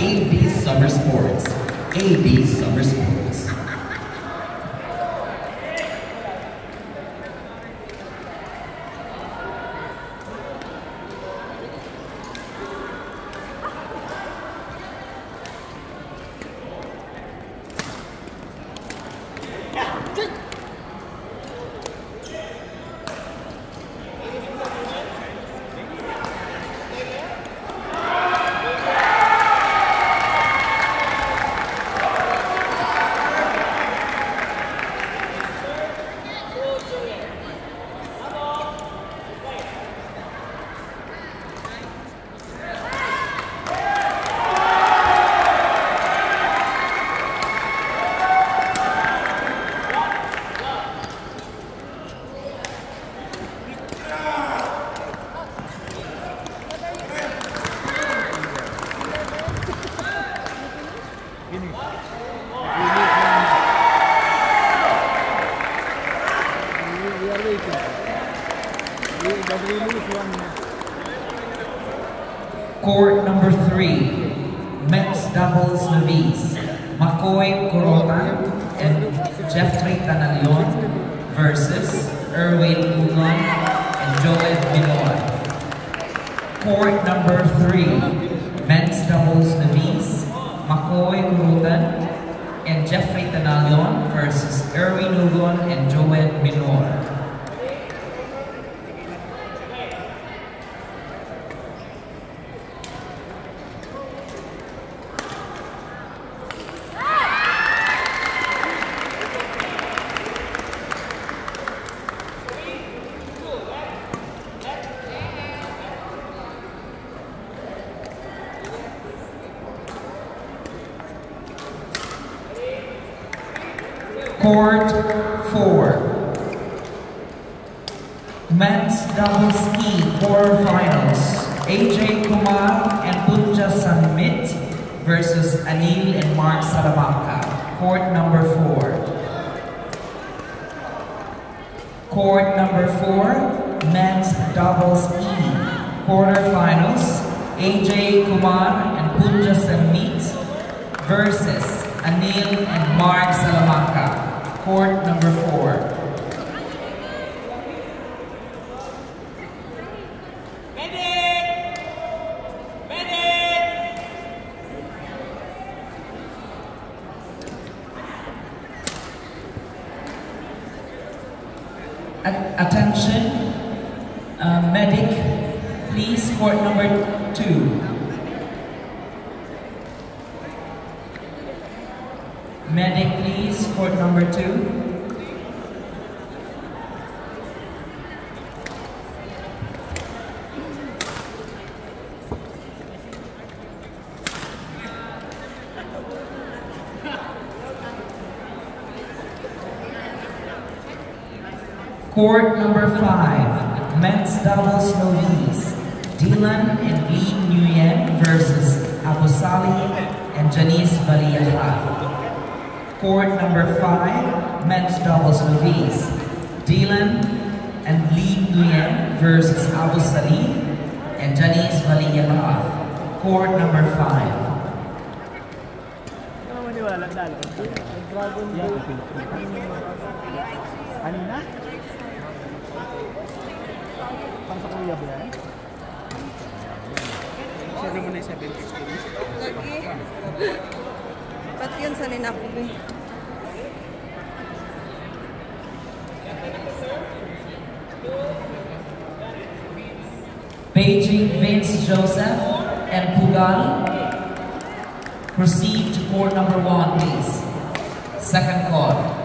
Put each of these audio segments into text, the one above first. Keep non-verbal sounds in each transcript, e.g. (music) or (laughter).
AV Summer Sports. AB Summer Sports. We are waiting. We, but we lose one. Court number three, men's doubles novice, McCoy Kurotan and Jeffrey Tanalion versus Erwin and Joel Binoy. Court number three, men's doubles novice, McCoy Kurotan and Jeffrey Tanalion versus Erwin Ugon and Joel Binoy. Court 4. Men's doubles E quarterfinals. AJ Kumar and Punja Sanmit versus Anil and Mark Salamanca. Court number 4. Court number 4. Men's doubles E quarterfinals. AJ Kumar and Punja Sanmit versus Anil and Mark Salamanca. Court number four. At- attention, uh, medic, please, court number two. Medic, please, court number two. Court number five, men's doubles novice, Dylan and Lee Nguyen versus Abu and Janice Valiaha. Court number five, men's doubles novice, Dylan and Lee Nguyen versus Abu Salih and Janice Valiaha. Court number five. Ano maniwala dalo? Dragon Boat. Kanina? Pang sa kuya ba yan? Sabi mo na yung 7 Lagi. (laughs) Ba't yun sa ninakog eh? Beijing Vince Joseph and Pugal proceed to court number one, please. Second call.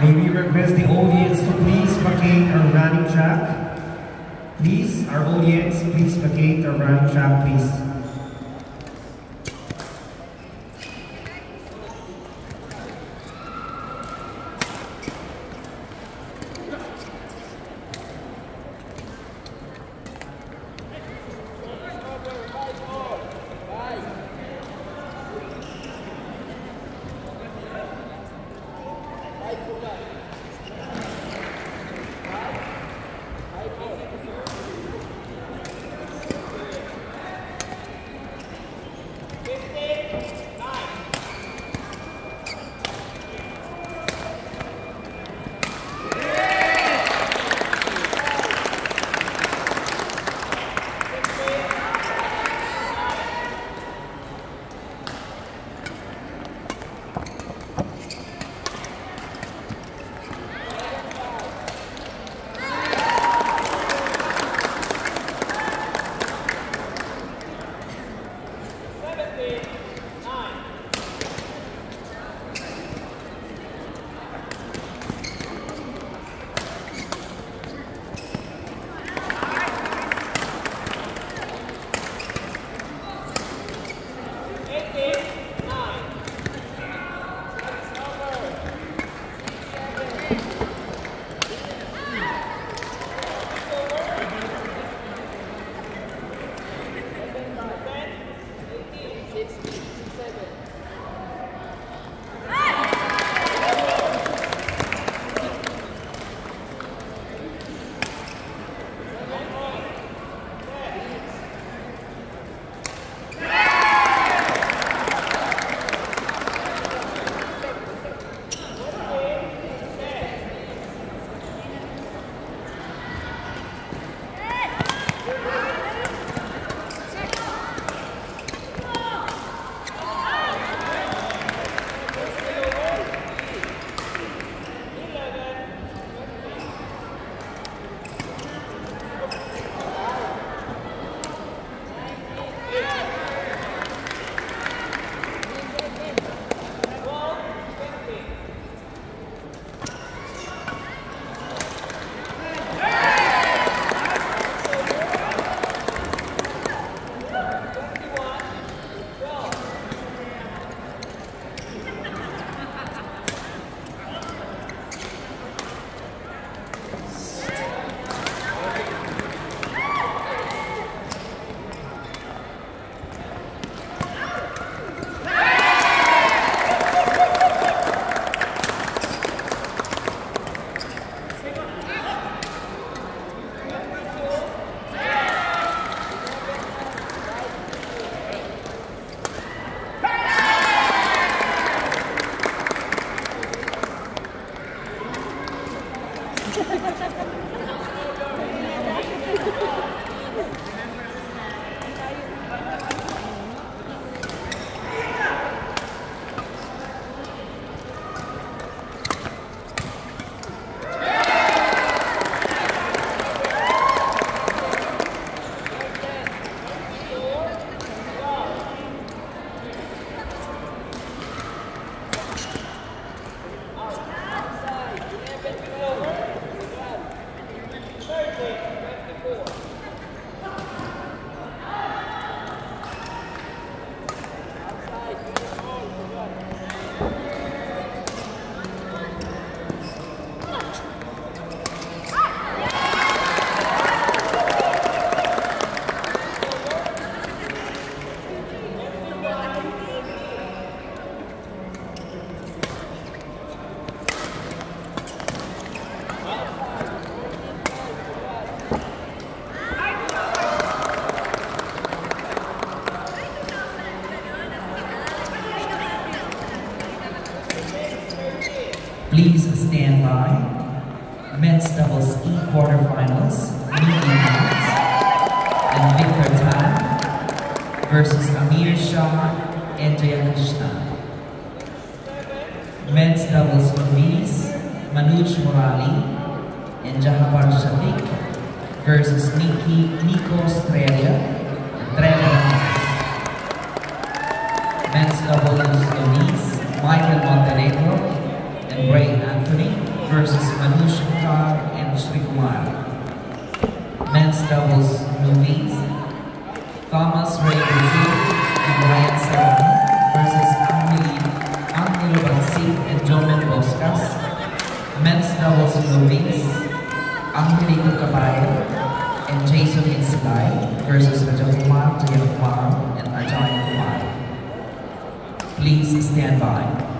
May we request the audience to please vacate our running track? Please, our audience, please vacate our running track, please. Men's doubles E quarterfinals. And Victor Tan versus Amir Shah and Jayakrishna. Men's doubles novice. Manuj Murali and Jahapar Shafiq versus Nikki Nico Estrella and Trevor. Men's doubles novice. Michael Montenegro and Ray Anthony versus Manu And Kumar. Men's doubles novice. Thomas Ray Brazil and Ryan Serrano versus Angelo Bansi and Jomen Boscas. Men's doubles novice. Angelito Caballo and Jason Insilay versus Rajakumar Jayakumar and Ajay Kumar. Please stand by.